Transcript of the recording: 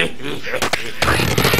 Hey,